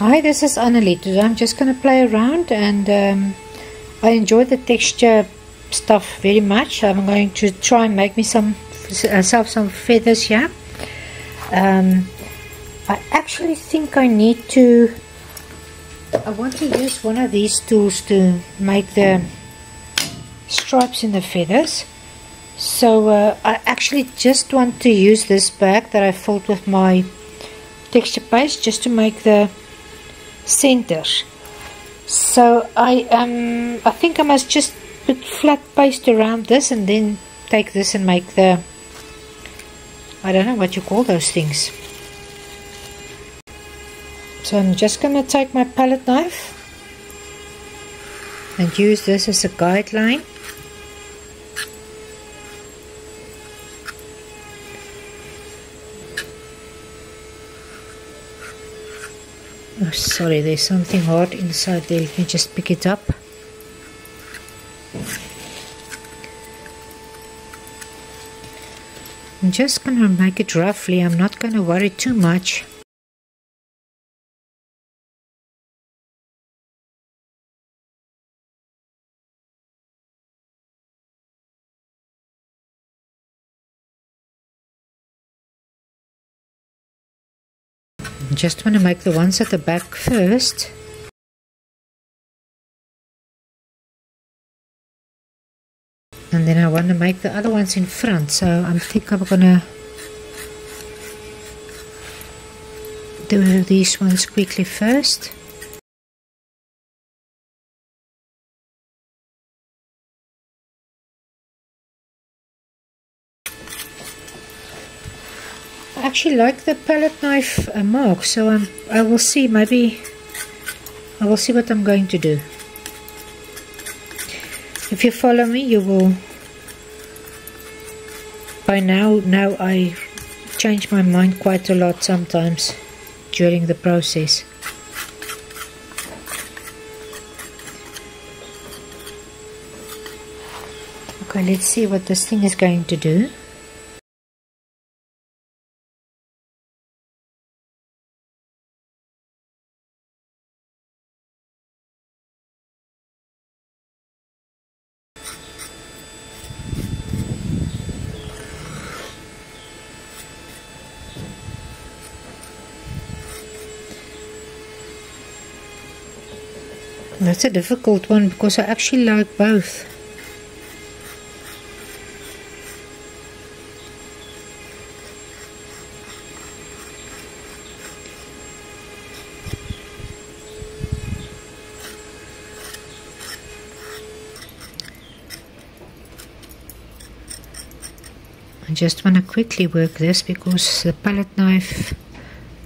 Hi, this is Annelie. Today I'm just going to play around and um, I enjoy the texture stuff very much. I'm going to try and make me some myself some feathers here. Um, I actually think I need to I want to use one of these tools to make the stripes in the feathers. So uh, I actually just want to use this bag that I filled with my texture paste just to make the centers. So I um I think I must just put flat paste around this and then take this and make the I don't know what you call those things. So I'm just to take my palette knife and use this as a guideline. Sorry, there's something hard inside there. Let me just pick it up. I'm just to make it roughly. I'm not to worry too much. Just want to make the ones at the back first. And then I want to make the other ones in front so I think I'm gonna do these ones quickly first actually like the palette knife uh, mark so I'm, I will see maybe I will see what I'm going to do. If you follow me you will by now now I change my mind quite a lot sometimes during the process. Okay let's see what this thing is going to do That's a difficult one because I actually like both. I just want to quickly work this because the palette knife,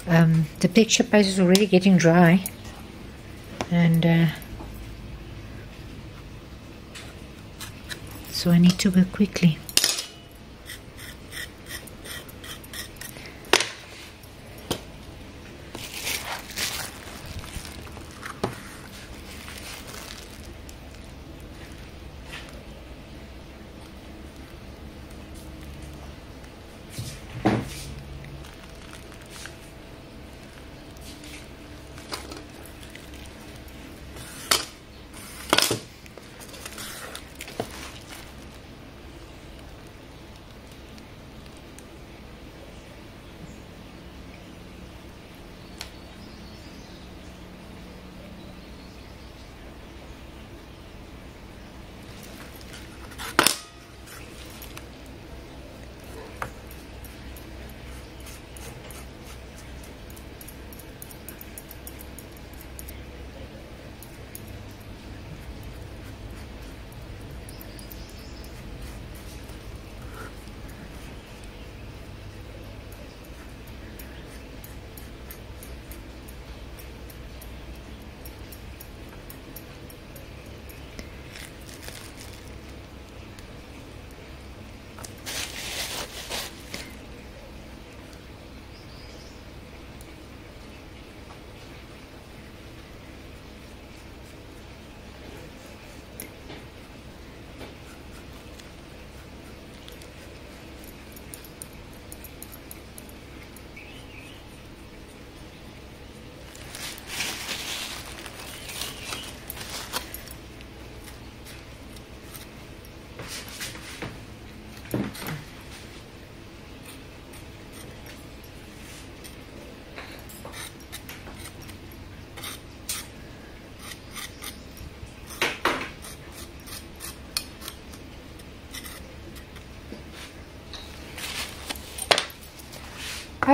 um, the texture paste is already getting dry and uh, so I need to work quickly.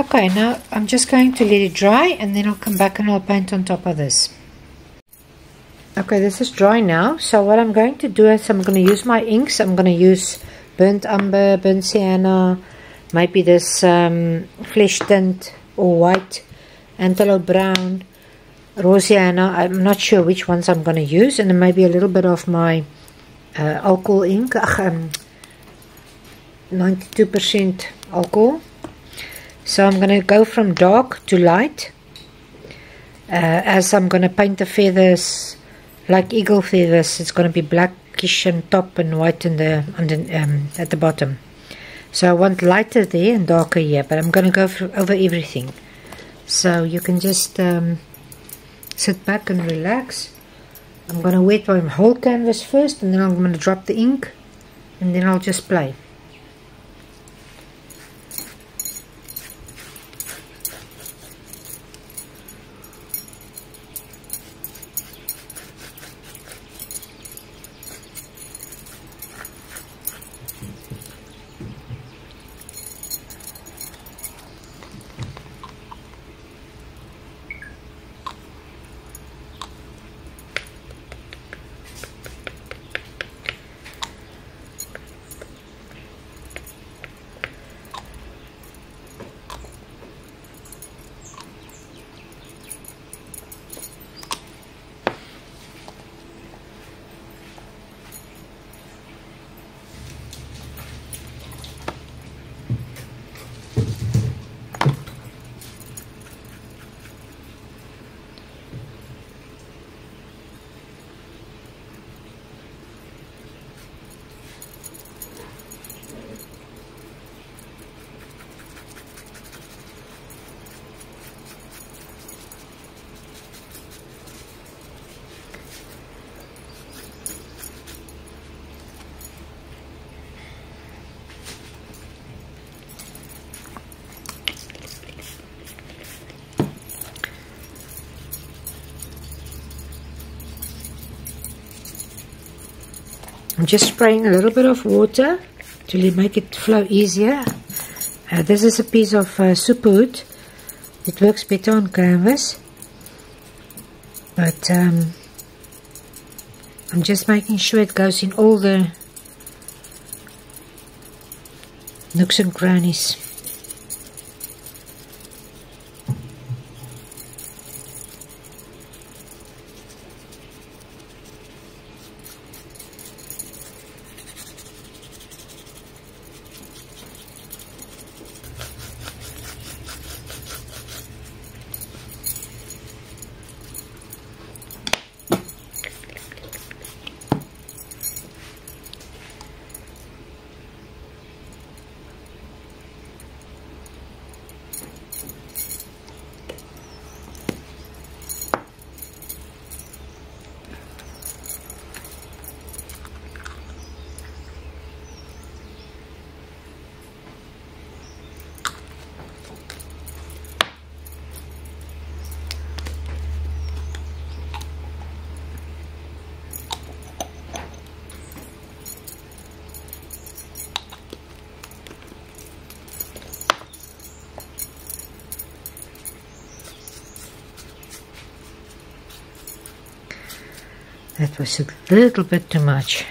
Okay, now I'm just going to let it dry and then I'll come back and I'll paint on top of this. Okay, this is dry now. So what I'm going to do is I'm going to use my inks. I'm going to use burnt umber, burnt sienna, maybe this um, flesh tint or white, antelope brown, raw sienna. I'm not sure which ones I'm going to use. And then maybe a little bit of my uh, alcohol ink, 92% um, alcohol. So I'm going to go from dark to light uh, as I'm going to paint the feathers like eagle feathers. It's going to be blackish on top and white in the, the um, at the bottom. So I want lighter there and darker here, but I'm going to go over everything. So you can just um, sit back and relax. I'm going to wet my whole canvas first and then I'm going to drop the ink and then I'll just play. I'm just spraying a little bit of water to make it flow easier. Uh, this is a piece of uh, Supawood. It works better on canvas. But um, I'm just making sure it goes in all the nooks and crannies. That was a little bit too much.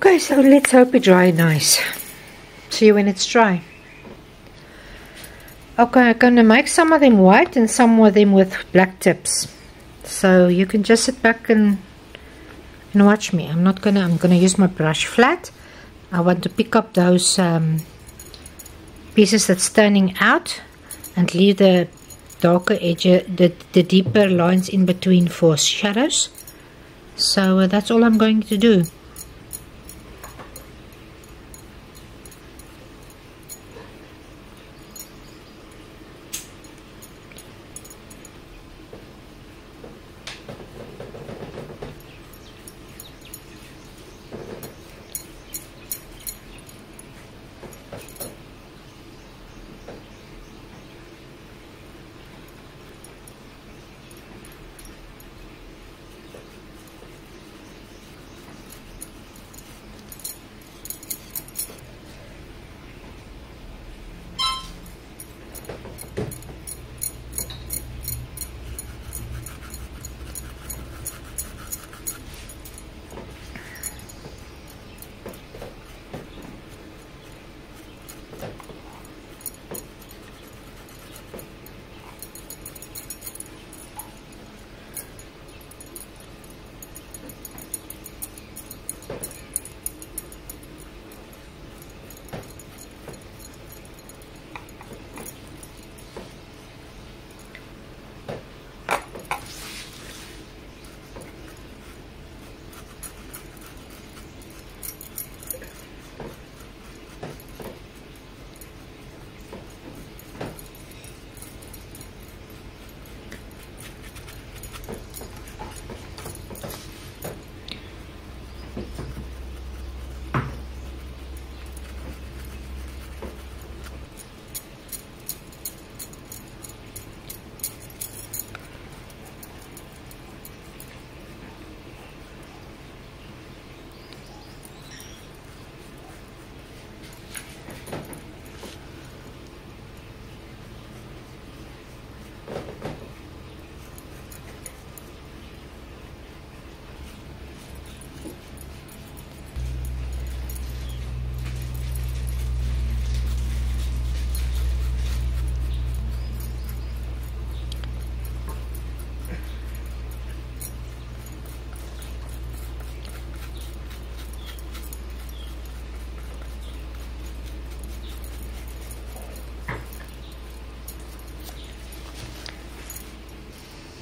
Okay, so let's hope it dry nice. See you when it's dry. Okay, I'm going to make some of them white and some of them with black tips. So you can just sit back and, and watch me. I'm not going to, I'm going to use my brush flat. I want to pick up those um, pieces that's standing out and leave the darker edge, the, the deeper lines in between for shadows. So uh, that's all I'm going to do.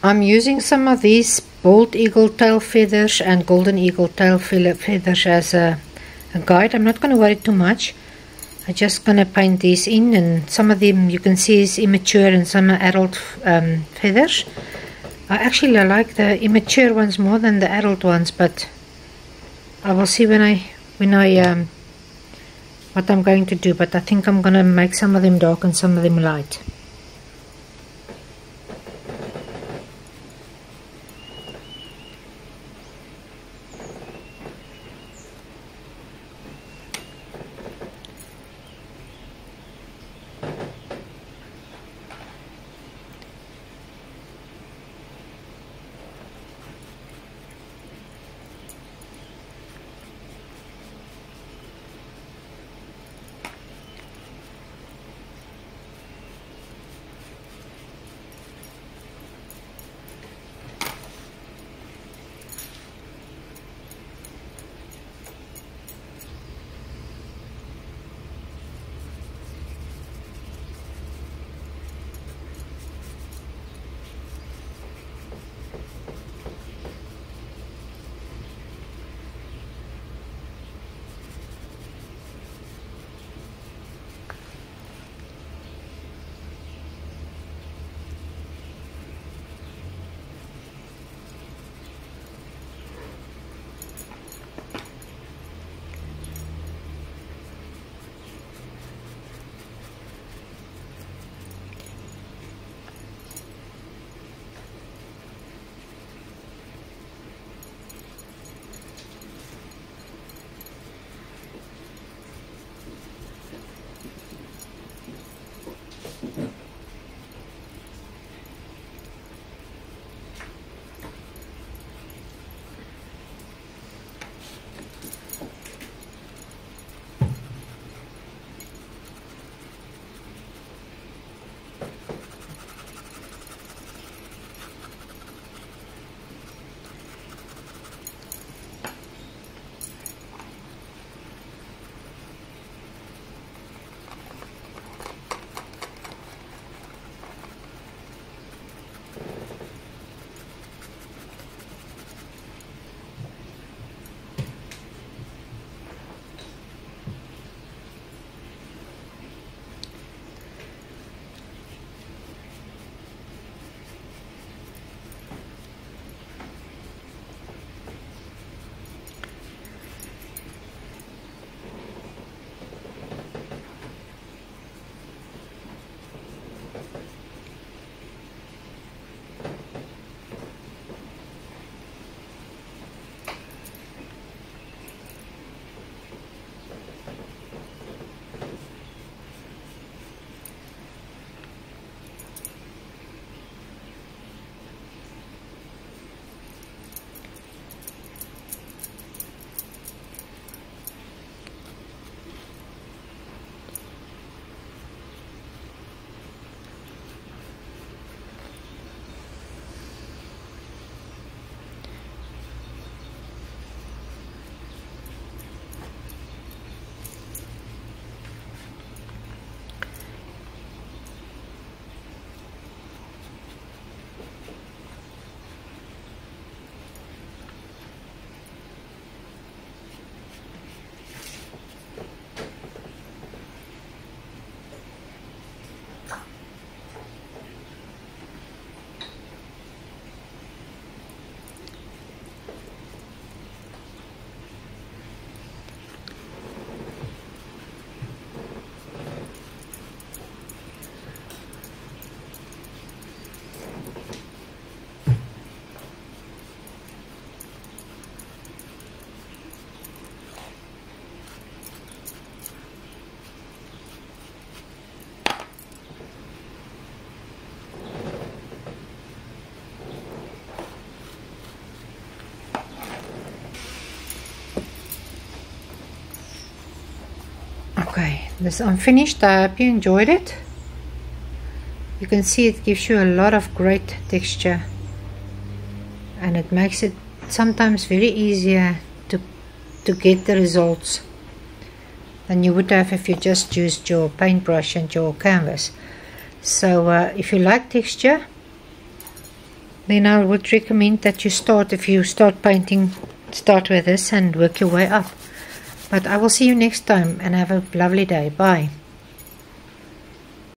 I'm using some of these bald eagle tail feathers and golden eagle tail feathers as a, a guide. I'm not going to worry too much. I'm just going to paint these in and some of them you can see is immature and some are adult um, feathers. I actually like the immature ones more than the adult ones but I will see when I when I um, what I'm going to do but I think I'm going to make some of them dark and some of them light. Okay, this I'm. I hope you enjoyed it. You can see it gives you a lot of great texture and it makes it sometimes very easier to, to get the results than you would have if you just used your paintbrush and your canvas. So uh, if you like texture, then I would recommend that you start, if you start painting, start with this and work your way up. But I will see you next time and have a lovely day. Bye.